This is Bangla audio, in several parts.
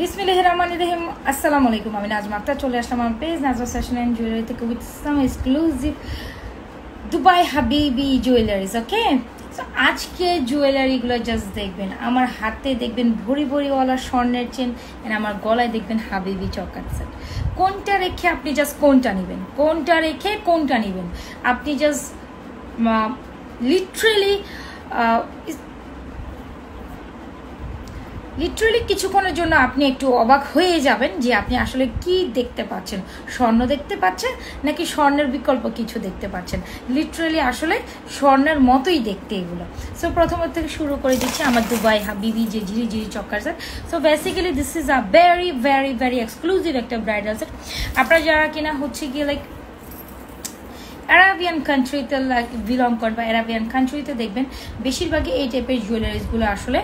বিসমিল্লাহির রহমানির রহিম। আসসালামু আলাইকুম, আমি নাজমা আক্তার। চলে আসলাম আমার page Nazma fashion and jewellery থেকে উইথ সাম এক্সক্লুসিভ দুবাই হাবিবি জুয়েলারিজ ওকে আজকে জুয়েলারিগুলো জাস্ট দেখবেন, আমার হাতে দেখবেন ভরি ভরিওয়ালা স্বর্ণের চেন এন্ড আমার গলায় দেখবেন হাবিবি চকার সেট কোনটা রেখে আপনি জাস্ট কোনটা নেবেন? কোনটা রেখে কোনটা নেবেন? আপনি জাস্ট লিটারেলি লিটারেলি কিছুক্ষণের জন্য আপনি একটু অবাক হয়ে যাবেন যে আপনি আসলে কি দেখতে পাচ্ছেন। স্বর্ণ দেখতে পাচ্ছেন নাকি স্বর্ণের বিকল্প কিছু দেখতে পাচ্ছেন? লিটারেলি আসলে স্বর্ণের মতোই দেখতে এগুলো। সো প্রথমত থেকে শুরু করে দিচ্ছি আমার দুবাই হাবিবি যে জিরি ঝিরি চক্কার set so basically this is a very very very exclusive একটা ব্রাইডাল সেট আপনারা যারা কিনা হচ্ছে গিয়ে লাইক অ্যারাবিয়ান কান্ট্রিতে বিলং করেন বা অ্যারাবিয়ান কান্ট্রিতে দেখবেন, বেশিরভাগই এই টাইপের জুয়েলারিসগুলো আসলে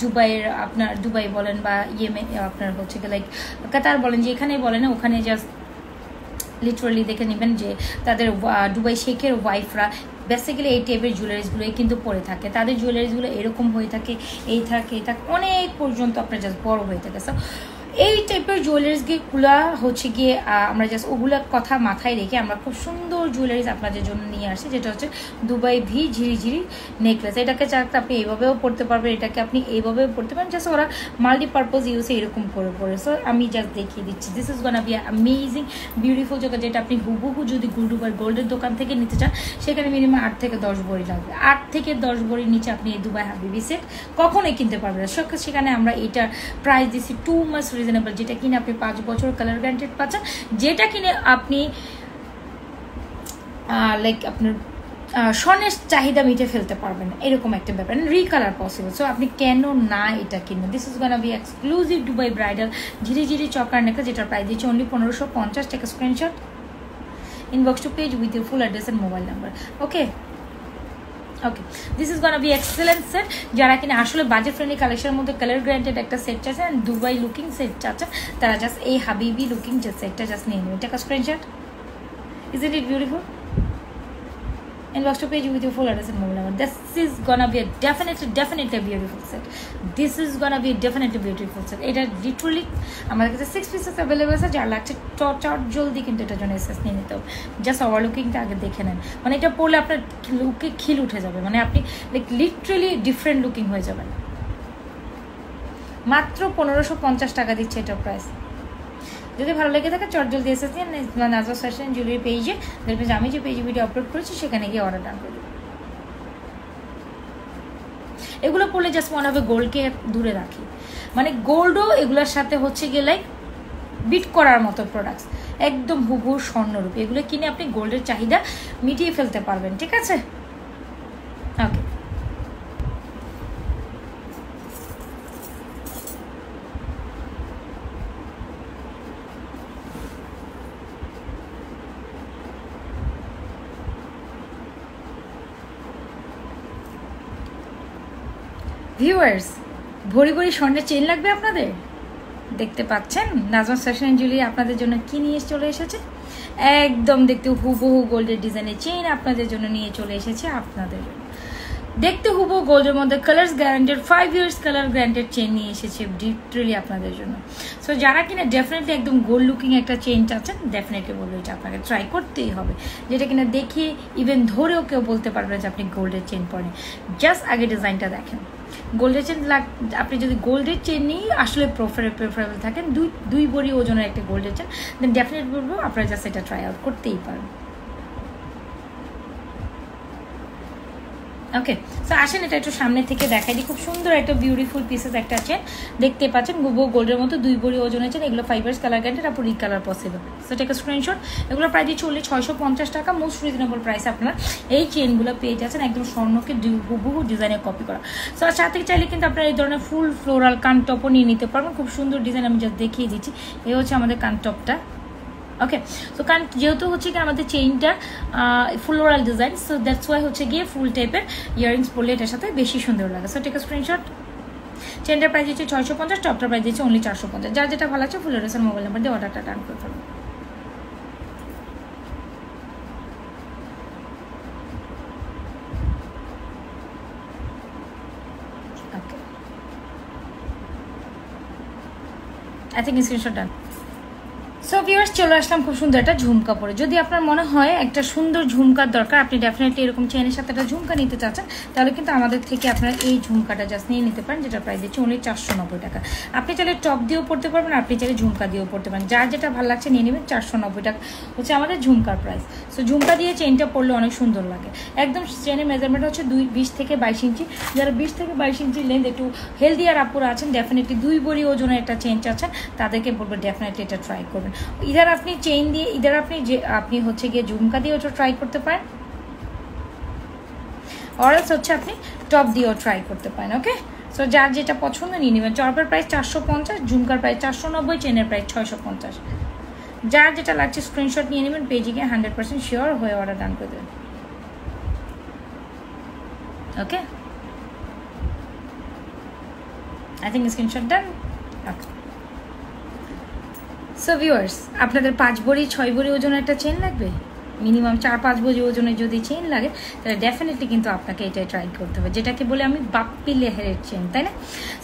দুবাইয়ের আপনার, দুবাই বলেন বা ইয়েমে আপনার হচ্ছে লাইক কাতার বলেন যে এখানে বলেন, ওখানে জাস্ট লিটারালি দেখে নেবেন যে তাদের দুবাই শেখের ওয়াইফরা বেসিক্যালি এই টাইপের জুয়েলারিসগুলোই কিন্তু পরে থাকে। তাদের জুয়েলারিসগুলো এরকম হয়ে থাকে, এই থাকে এই থাকে, অনেক পর্যন্ত আপনার জাস্ট বড় হয়ে থাকে। সো এই টাইপের জুয়েলারিসগুলো হচ্ছে গিয়ে আমরা জাস্ট ওগুলোর কথা মাথায় রেখে আমরা খুব সুন্দর জুয়েলারিস আপনাদের জন্য নিয়ে আসি যেটা হচ্ছে দুবাই ভি ঝিরি ঝিরি নেকলেস এটাকে চাকতে আপনি এইভাবেও পড়তে পারবেন, এটাকে আপনি এইভাবেও পড়তে পারেন জাস্ট ওরা মাল্টিপারপাস ইউজে এরকম করে পড়ে সো আমি জাস্ট দেখিয়ে দিচ্ছি this is gonna be amazing beautiful জায়গা যেটা আপনি হুবহু যদি গুডুবার গোল্ডের দোকান থেকে নিতে চান, সেখানে মিনিমাম আট থেকে দশ বড়ি লাগবে। আট থেকে দশ বড়ির নিচে আপনি এই দুবাই হাবিবি সেট কখনোই কিনতে পারবেন না। সেখানে আমরা এটার প্রাইস দিচ্ছি টু মাস রিজনেবল যেটা কিনে আপনি পাঁচ বছর কালার গ্যারান্টেড পাচ্ছেন, যেটা কিনে আপনি লাইক আপনার স্বর্ণের চাহিদা মিটে ফেলতে পারবেন। এরকম একটা ব্যাপার রিকালার পসিবল সো আপনি কেন না এটা কিনবেন? This is gonna be exclusive Dubai bridal ঝিরি ঝিরি চকার নেকা যেটার প্রাইস দিচ্ছে অনলি পনেরোশো পঞ্চাশ। টাকা screenshot inbox to page with your full address and mobile number okay okay this is gonna be excellent set যারা কিনা আসলে বাজেট ফ্রেন্ডলি কালেকশনের মধ্যে কালার গ্র্যান্টেড একটা সেট আছে অ্যান্ড দুবাই লুকিং সেট চাচ্ছেন, তারা জাস্ট এই হাবিবি লুকিং যে সেটটা জাস্ট নিয়ে নেবেন টাকা screenshot is it it beautiful inbox to page with your full address and mobile number. This is gonna be a definitely, definitely beautiful set. This is gonna be definitely beautiful set. এটা লিটারালি আমাদের কাছে সিক্স পিসেস অ্যাভেলেবল আছে যার লাগছে চট জলদি কিন্তু এটার জন্য এসএস নিয়ে নিতে হবে জাস্ট ওভার লুকিংটা আগে দেখে নেন মানে এটা পরলে আপনার লুকে খিল উঠে যাবে মানে আপনি লাইক লিটারালি ডিফারেন্ট লুকিং হয়ে যাবেন মাত্র পনেরোশো পঞ্চাশ টাকা দিচ্ছে এটার প্রাইস যদি ভালো লেগে থাকে, চট জলদি এসেছি নাজা ফ্যাশন জুয়েলারি পেজে দেখবেন আমি যে পেজে ভিডিও আপলোড করেছি, সেখানে গিয়ে অর্ডার ডান এগুলো পড়লে জাস্ট মনে হবে গোল্ডকে দূরে রাখি। মানে গোল্ডও এগুলোর সাথে হচ্ছে গিয়ে লাইক বিট করার মতো প্রোডাক্টস একদম হুবহু স্বর্ণরূপ। এগুলো কিনে আপনি গোল্ডের চাহিদা মিটিয়ে ফেলতে পারবেন, ঠিক আছে ওকে ভিউয়ার্স ভরি ভরি স্বর্ণের চেন লাগবে আপনাদের? দেখতে পাচ্ছেন? নাজমা ফ্যাশন জুলি আপনাদের জন্য কি নিয়ে চলে এসেছে? একদম দেখতে হুবহু গোল্ডের ডিজাইনের চেন আপনাদের জন্য নিয়ে চলে এসেছে আপনাদের জন্য। দেখতে হুবহু গোল্ডের মধ্যে colours guaranteed five years colour guaranteed chain নিয়ে এসেছে লিটারেলি আপনাদের জন্য। সো যারা কিনা ডেফিনেটলি একদম গোল্ড লুকিং একটা চেন চাচ্ছেন ডেফিনেটলি বলব এটা আপনাকে ট্রাই করতেই হবে। যেটা কিনা দেখে ইভেন ধরেও কেউ বলতে পারবে যে আপনি গোল্ডের চেন পরেন। জাস্ট আগে ডিজাইনটা দেখেন। গোল্ডের চেন আপনি যদি গোল্ডের চেন নিয়েই আসলে প্রেফারে প্রেফারেবল থাকেন, দুই দুই বড়ি ওজনের একটা গোল্ডের চেন দেন ডেফিনেট বলব আপনারা জাস্ট এটা ট্রাই আউট করতেই পারেন ওকে সো আসেন, এটা একটু সামনে থেকে দেখাই দিই। খুব সুন্দর একটা বিউটিফুল পিসেস একটা আছে দেখতে পাচ্ছেন, গুবো গোল্ডের মতো দুই বড়ি ওজন আছে এগুলো ফাইবার্স কালার গ্যান্ডেড আপনার রিক colour possible so take screenshot এগুলো প্রায় দিয়ে চললে ছয়শো পঞ্চাশ টাকা। মোস্ট রিজনেবল প্রাইস আপনারা এই চেনগুলো পেয়ে যাচ্ছেন। একদম স্বর্ণকে হুবহু ডিজাইনে কপি করা। সো আর সাথে চাইলে কিন্তু আপনারা এই ধরনের ফুল ফ্লোরাল কানটপও নিয়ে নিতে পারবেন। খুব সুন্দর ডিজাইন আমি জাস্ট দেখিয়ে দিচ্ছি। এই হচ্ছে আমাদের কানটপটা ওকে সো কারণ যেহেতু হচ্ছে কি আমাদের চেইনটা floral design so that's why হচ্ছে গিয়ে ফুল টাইপের ইয়ারিংস পরলে এটার সাথে বেশি সুন্দর লাগে। সো টেক স্ক্রিনশট চেনটার প্রাইস দিচ্ছে ছয়শো পঞ্চাশ টপটার প্রাইস দিচ্ছে অনলি চারশো পঞ্চাশ। যার যেটা ভালো আছে ফুল রেসের মোবাইল নাম্বার দিয়ে অর্ডারটা ডান করে ফেলুন I think screenshot done so viewers চলে আসলাম খুব সুন্দর একটা ঝুমকা পরে। যদি আপনার মনে হয় একটা সুন্দর ঝুমকার দরকার, আপনি ডেফিনেটলি এরকম চেনের সাথে একটা ঝুমকা নিতে চাচ্ছেন, তাহলে কিন্তু আমাদের থেকে আপনার এই ঝুমকাটা জাস্ট নিয়ে নিতে পারেন যেটা প্রাইস দিচ্ছে অনলি চারশো নব্বই টাকা। আপনি চাইলে টপ দিয়েও পড়তে পারবেন আপনি চাইলে ঝুমকা দিয়েও পড়তে পারেন। যার যেটা ভালো লাগছে নিয়ে নেবেন, চারশো নব্বই টাকা হচ্ছে আমাদের ঝুমকার প্রাইস সো ঝুমকা দিয়ে চেনটা পরলে অনেক সুন্দর লাগে। একদম চেনের মেজারমেন্ট হচ্ছে দুই, বিশ থেকে বাইশ ইঞ্চি। যারা বিশ থেকে বাইশ ইঞ্চি লেন্থ একটু হেলদি আর আপুরা আছেন ডেফিনেটলি দুই বড়ি ওজনের একটা চেন চাচ্ছেন, তাদেরকে বলব ডেফিনেটলি এটা ট্রাই করবেন। ইধার আপনি চেইন দিয়ে, ইধার আপনি যে, আপনি হচ্ছে গিয়ে ঝুমকা দিয়ে ওটা ট্রাই করতে পারেন। অরেলস হচ্ছে আপনি টপ দিয়েও ট্রাই করতে পারেন ওকে সো যার যেটা পছন্দ নিয়ে নেবেন। চরপের প্রাইস চারশো পঞ্চাশ, ঝুমকার প্রাইস চারশো নব্বই চেনের প্রাইস ছয়শো পঞ্চাশ। যার যেটা লাগছে স্ক্রিনশট নিয়ে নেবেন পেজে গিয়ে হান্ড্রেড পার্সেন্ট শিওর হয়ে অর্ডার ডান করে দেবেন। Okay I think screenshot done okay so viewers আপনাদের পাঁচ বড়ি ছয় বড়ি ওজনের একটা চেন লাগবে? মিনিমাম চার, পাঁচ বড়ি ওজনের যদি চেন লাগে, তাহলে ডেফিনেটলি কিন্তু আপনাকে এটাই ট্রাই করতে হবে। যেটাকে বলে আমি বাপ্পি লেহারের চেন তাই না?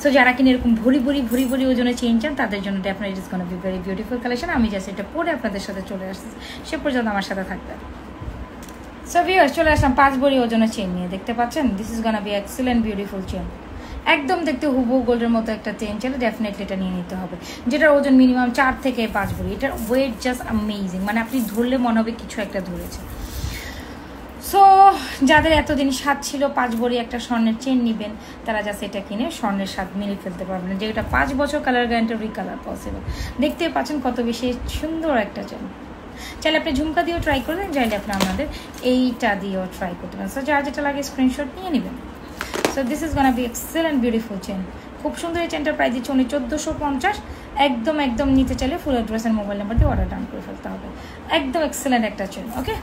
সো যারা কিনে এরকম ভরি ভরি ভরি ভরি ওজনের চেন চান, তাদের জন্য definitely is be very beautiful collection আমি জাস্ট এটা পরে আপনাদের সাথে চলে আসছি। সে পর্যন্ত আমার সাথে থাকবে সো ভিউয়ার্স চলে আসলাম পাঁচ বড়ি ওজনের চেন নিয়ে। দেখতে পাচ্ছেন? This is gonna be excellent beautiful chain একদম দেখতে হুবু গোল্ডের মতো একটা চেন চলে ডেফিনেটলি এটা নিয়ে নিতে হবে। যেটার ওজন মিনিমাম চার থেকে পাঁচ ভরি। এটার ওয়েট জাস্ট অ্যামেজিং মানে আপনি ধরলে মনে হবে কিছু একটা ধরেছে। সো যাদের এতদিন স্বাদ ছিল, পাঁচ ভরি একটা স্বর্ণের চেন নেবেন, তারা জাস্ট এটা কিনে স্বর্ণের স্বাদ মিলিয়ে ফেলতে পারবেন। যেটা পাঁচ বছর কালার গ্যারান্টি রিকালার পসিবল দেখতে পাচ্ছেন কত বেশি সুন্দর একটা চেন চাইলে আপনি ঝুমকা দিয়েও ট্রাই করবেন, চাইলে আপনি আমাদের এইটা দিয়েও ট্রাই করতে পারেন। সো যা যেটা লাগে স্ক্রিনশট নিয়ে নেবেন। So this is gonna be excellent beautiful chain খুব সুন্দর এই চেনটার প্রাইস দিচ্ছে উনি চোদ্দোশো পঞ্চাশ। একদম একদম নিতে চাইলে ফুল অ্যাড্রেসের মোবাইল নাম্বার দিয়ে অর্ডার ডান করে ফেলতে হবে। একদম এক্সেলেন্ট একটা চেন ওকে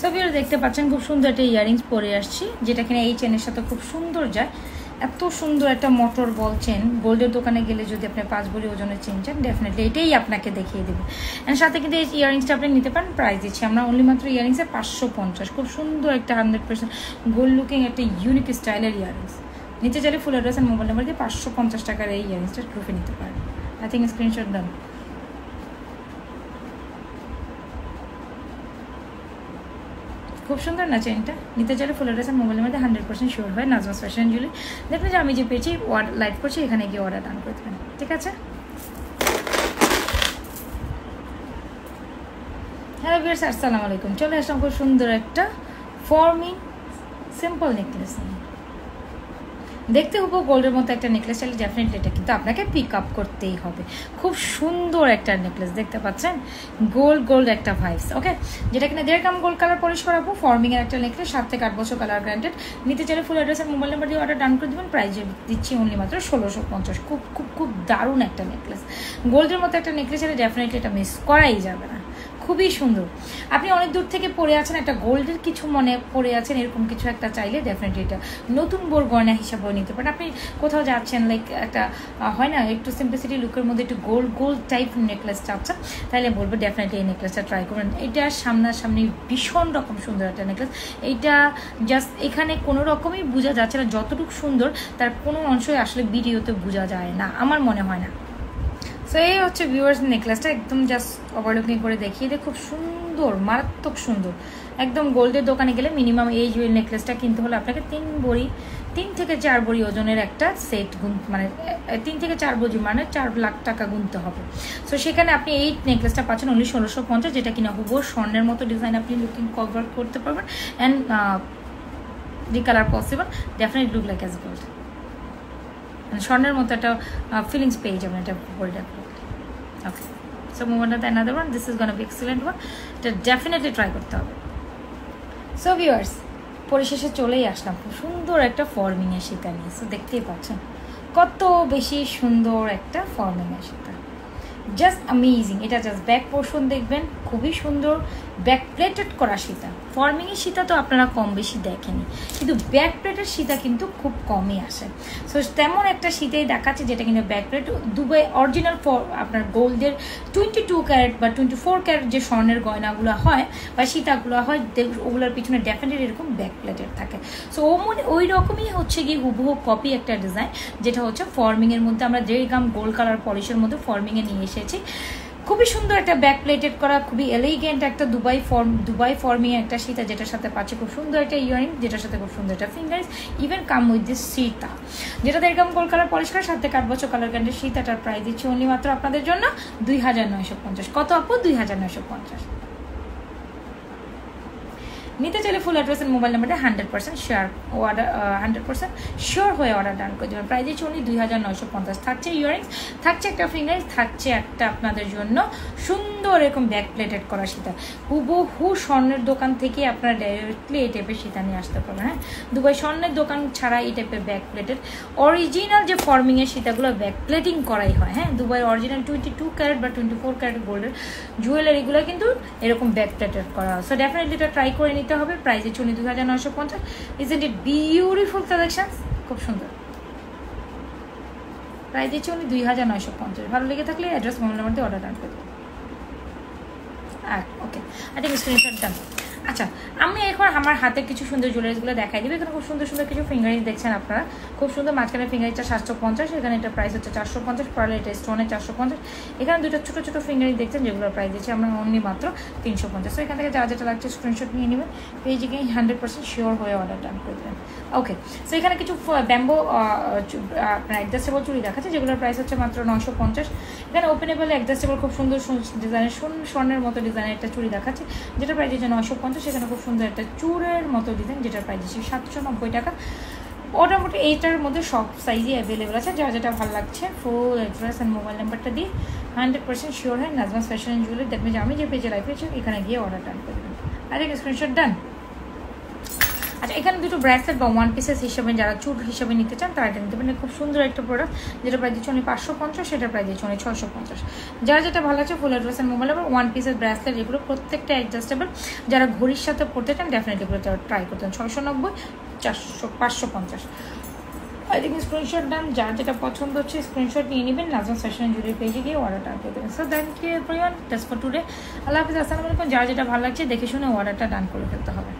সবই দেখতে পাচ্ছেন, খুব সুন্দর একটা ইয়ারিংস পরে আসছি, যেটা কিনা এই চেনের সাথে খুব সুন্দর যায়। এত সুন্দর একটা মোটর বল চেন গোল্ডের দোকানে গেলে যদি আপনি পাঁচ বলি ওজনের চেন চান ডেফিনেটলি এটাই আপনাকে দেখিয়ে দেবে। অ্যান্ড সাথে কিন্তু এই ইয়ারিংসটা আপনি নিতে পারেন প্রাইস দিচ্ছি আমরা অনলি মাত্র ইয়ারিংসে পাঁচশো পঞ্চাশ। খুব সুন্দর একটা হান্ড্রেড পার্সেন্ট গোল্ড লুকিং একটা ইউনিক স্টাইলের ইয়ারিংস নিতে চাইলে ফুল অ্যাড্রেস মোবাইল নাম্বার দিয়ে পাঁচশো পঞ্চাশ টাকার এই ইয়ারিংসটা গ্রুপে নিতে পারেন। আই থিঙ্ক স্ক্রিনশট ডান খুব সুন্দর না চেনটা নিতে চাইলে ফুল অ্যাড্রেস মোবাইলের মধ্যে হান্ড্রেড পার্সেন্ট শিওর হয়। নাজমাস ফ্যাশন জুলি দেখবেন যে আমি যে পেয়েছি ওয়ার্ড লাইট করছি, এখানে গিয়ে অর্ডার ডান করে দেবেন। ঠিক আছে? হ্যালো বিয়ার্স আসসালামু আলাইকুম। চলে আসলাম খুব সুন্দর একটা ফর্মিং সিম্পল নেকলেস নিয়ে। দেখতে হব গোল্ডের মতো একটা নেকলেস চাইলে ডেফিনেটলি এটা কিন্তু আপনাকে পিক আপ করতেই হবে। খুব সুন্দর একটা নেকলেস দেখতে পাচ্ছেন? গোল্ড গোল্ড একটা ভাইস ওকে যেটা কিনা দেড় গ্রাম গোল্ড কালার পলিশ করাবো ফর্মিং এর একটা নেকলেস সাত থেকে আট বছর কালার গ্রান্টেড নিতে চাইলে ফুল অ্যাড্রেস আর মোবাইল নাম্বার দিয়ে অর্ডার ডান করে দেবেন। প্রাইস দিচ্ছি অনলি মাত্র ষোলোশো পঞ্চাশ। খুব খুব খুব দারুণ একটা নেকলেস গোল্ডের মতো একটা নেকলেস হলে ডেফিনেটলি এটা মিস করাই যাবে না। খুবই সুন্দর। আপনি অনেক দূর থেকে পড়ে আছেন, একটা গোল্ডের কিছু মনে পড়ে আছেন, এরকম কিছু একটা চাইলে ডেফিনেটলি এটা নতুন বোর গয়না হিসাবেও নিতে পারেন। আপনি কোথাও যাচ্ছেন লাইক একটা হয় না, একটু সিম্পলিসিটি লুকের মধ্যে একটু গোল্ড গোল্ড টাইপ নেকলেস চাচ্ছেন, তাহলে বলব ডেফিনেটলি এই নেকলেসটা ট্রাই করবেন এটা সামনাসামনি ভীষণ রকম সুন্দর একটা নেকলেস এইটা জাস্ট এখানে কোনো রকমই বোঝা যাচ্ছে না, যতটুকু সুন্দর, তার কোনো অংশই আসলে ভিডিওতে বোঝা যায় না, আমার মনে হয় না। সো এই হচ্ছে ভিউয়ার্স নেকলেসটা একদম জাস্ট ওভারলুকিং করে দেখিয়ে দিয়ে খুব সুন্দর, মারাত্মক সুন্দর। একদম গোল্ডের দোকানে গেলে মিনিমাম এই জুয়েল নেকলেসটা কিনতে হলে আপনাকে তিন বড়ি, তিন থেকে চার বড়ি ওজনের একটা সেট গুন মানে তিন থেকে চার বড়ি মানে চার লাখ টাকা গুনতে হবে। সো সেখানে আপনি এই নেকলেসটা পাচ্ছেন অনলি ষোলোশো পঞ্চাশ, যেটা কিনা হুবো স্বর্ণের মতো ডিজাইন আপনি লুকিং কভার করতে পারবেন। And the colour possible definitely look like as gold স্বর্ণের মতো একটা ফিলিংস পেয়ে যাবেন এটা গোল্ডের okay so move on another one this is gonna be excellent one এটা ডেফিনেটলি ট্রাই করতে হবে। সো ভিউয়ার্স পরিশেষে চলেই আসলাম। খুব সুন্দর একটা ফর্মিংয়ের সীতা নিয়ে। সো দেখতেই পাচ্ছেন, কত বেশি সুন্দর একটা ফর্মিংয়ের সীতা জাস্ট অ্যামেজিং এটা জাস্ট ব্যাক পোর্শন দেখবেন। খুবই সুন্দর। ব্যাক প্লেটেড করা সীতা। ফর্মিংয়ের সীতা তো আপনারা কম বেশি দেখেনি কিন্তু ব্যাক প্লেটের সীতা কিন্তু খুব কমই আসে। সো তেমন একটা শীতেই দেখাচ্ছে যেটা কিন্তু back plate Dubai original for আপনার গোল্ডের টোয়েন্টি টু ক্যারেট বা টোয়েন্টি ফোর ক্যারেট যে স্বর্ণের গয়নাগুলো হয় বা সীতাগুলো হয় ওগুলোর পিছনে ডেফিনেটলি এরকম ব্যাক প্লেটের থাকে সো ওই রকমই হচ্ছে গিয়ে হুবহু কপি একটা ডিজাইন যেটা হচ্ছে ফর্মিংয়ের মধ্যে আমরা যে গাম গোল্ড কালার পলিশের মধ্যে ফর্মিংয়ে নিয়ে এসেছি। খুবই সুন্দর একটা ব্যাক প্লেটেড করা, খুবই এলিগেন্ট একটা দুবাই ফর্ম দুবাই ফর্মিং একটা সীতা যেটার সাথে পাচ্ছে খুব সুন্দর একটা ইয়ারিং যেটার সাথে খুব সুন্দর একটা fingers even come with this Sita. যেটা এরকম গোল কালার পরিষ্কার সাথে কাঠ বছর কালার ক্যান্ডের সীতাটার প্রাইস দিচ্ছি অনলি মাত্র আপনাদের জন্য দুই হাজার নয়শো পঞ্চাশ। কত আপু? দুই হাজার নয়শো পঞ্চাশ। নিতে চাইলে ফুল অ্যাড্রেস এন্ড মোবাইল নাম্বারটা hundred percent share order hundred percent sure হয়ে অর্ডার ডান করে দেবেন প্রাইস দিচ্ছে উনি দুই হাজার নয়শো পঞ্চাশ। থাকছে ইয়ারিংস থাকছে একটা ফিঙ্গারিংস থাকছে একটা আপনাদের জন্য সুন্দর এরকম ব্যাক প্লেটেড করা সীতা। হুবহু স্বর্ণের দোকান থেকে আপনারা ডাইরেক্টলি এই টাইপের সীতা নিয়ে আসতে পারবেন হ্যাঁ? দুবাই স্বর্ণের দোকান ছাড়া এই টাইপের ব্যাক প্লেটেড অরিজিনাল যে ফর্মিংয়ের সীতাগুলো ব্যাক প্লেটিং করাই হয় হ্যাঁ? Dubai original twenty two carat বা টোয়েন্টি ফোর ক্যারেট গোল্ডের জুয়েলারিগুলো কিন্তু এরকম ব্যাক প্লেটেড করা হয়। সো ডেফিনেটলি এটা ট্রাই করে নিতে হবে প্রাইজে চুনি দু হাজার নয়শো পঞ্চাশ। ইজেন্ট ইট বিউটিফুল কালেকশন খুব সুন্দর। প্রাইস দিচ্ছি দুই হাজার নয়শো পঞ্চাশ। ভালো লেগে থাকলে address mobile number order done করে দেবেন। Okay I think screenshot done আচ্ছা আমি এখন আমার হাতে কিছু সুন্দর জুয়েলারিসগুলো দেখাই দিবে। এখানে খুব সুন্দর সুন্দর কিছু ফিঙ্গারিং দেখছেন আপনারা। খুব সুন্দর মাঝখানে ফিঙ্গারিংটা সাতশো পঞ্চাশ, এখানে এটা প্রাইস হচ্ছে চারশো পঞ্চাশ পড়ালে এটা স্টোনে চারশো পঞ্চাশ। এখানে দুটো ছোটো ছোটো ফিঙ্গারিং দেখছেন, যেগুলোর প্রাইস দিচ্ছি আমরা অনলি মাত্র তিনশো পঞ্চাশ। তো এখান থেকে যা যেটা লাগছে স্ক্রিনশট নিয়ে নেবেন। পেজে হান্ড্রেড পার্সেন্ট শিওর হয়ে অর্ডার ডান করে দেবেন। ওকে সো এখানে কিছু ব্যাম্বো আপনার অ্যাডজাস্টেবল চুড়ি দেখাচ্ছে, যেগুলোর প্রাইস হচ্ছে মাত্র নশো পঞ্চাশ। এখানে ওপেনেবল অ্যাডজাস্টেবল খুব সুন্দর ডিজাইনের স্বর্ণের মতো ডিজাইনের একটা চুড়ি দেখাচ্ছে যেটা প্রাইস হচ্ছে নশো পঞ্চাশ। এখানে খুব সুন্দর একটা চুরের মতো ডিজাইন যেটার প্রাইস দিচ্ছি সাতশো নব্বই টাকা। মোটামুটি এইটার মধ্যে সব সাইজই অ্যাভেলেবেল আছে, যা যেটা ভালো লাগছে। ফুল অ্যাড্রেস অ্যান্ড মোবাইল নাম্বারটা দিয়ে hundred percent sure hand fashion and jewellery that means আমি যে পেজে লাইফ এখানে গিয়ে অর্ডারটা করে দেবেন আর স্ক্রিনশট ডান আচ্ছা এখানে দুটো ব্রেসলেট বা ওয়ান পিসেস হিসেবে যারা চুট হিসেবে নিতে চান, তারা এটা নিতে পারেন। খুব সুন্দর একটা প্রোডাক্ট যেটা প্রায় দিচ্ছে উনি পাঁচশো পঞ্চাশ, সেটা প্রায় দিচ্ছে উনি ছশো পঞ্চাশ। যারা যেটা ভালো আছে full address and mobile number one পিসের ব্রেসলেট এগুলো প্রত্যেকটা অ্যাডজাস্টেবল যারা ঘড়ির সাথে পড়তে চান ডেফিনেটলি এগুলো ট্রাই করতেন ছশো নব্বই, চারশো, পাঁচশো পঞ্চাশ। আই থিঙ্ক স্ক্রিনশট ডান যার যেটা পছন্দ হচ্ছে স্ক্রিনশট নিয়ে নেবেন নাজন সেশন জুড়ে পেজে গিয়ে অর্ডারটা করে দেবেন। So thank you everyone just for today আল্লাহ হাফিজ, আসসালামু আলাইকুম। যার যেটা ভালো লাগছে, দেখে শুনে অর্ডারটা ডান করে ফেলতে হবে।